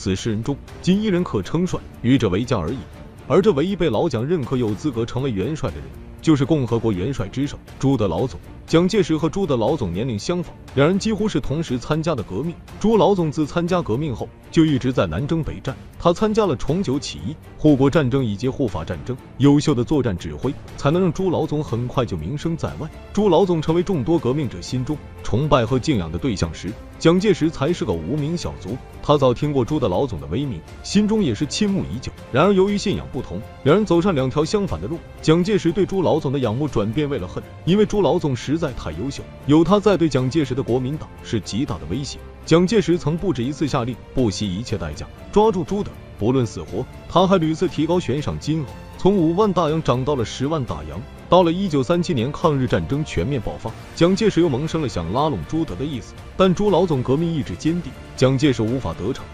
此十人中，仅一人可称帅，余者为将而已。而这唯一被老蒋认可有资格成为元帅的人，就是共和国元帅之首朱德老总。蒋介石和朱德老总年龄相仿，两人几乎是同时参加的革命。朱老总自参加革命后，就一直在南征北战。他参加了重九起义、护国战争以及护法战争，优秀的作战指挥，才能让朱老总很快就名声在外。朱老总成为众多革命者心中崇拜和敬仰的对象时，蒋介石才是个无名小卒。他早听过朱的老总的威名，心中也是倾慕已久。然而由于信仰不同，两人走上两条相反的路。蒋介石对朱老总的仰慕转变为了恨，因为朱老总实在太优秀，有他在对蒋介石的国民党。是极大的威胁。蒋介石曾不止一次下令，不惜一切代价抓住朱德，不论死活。他还屡次提高悬赏金额，从五万大洋涨到了十万大洋。到了一九三七年，抗日战争全面爆发，蒋介石又萌生了想拉拢朱德的意思，但朱老总革命意志坚定，蒋介石无法得逞。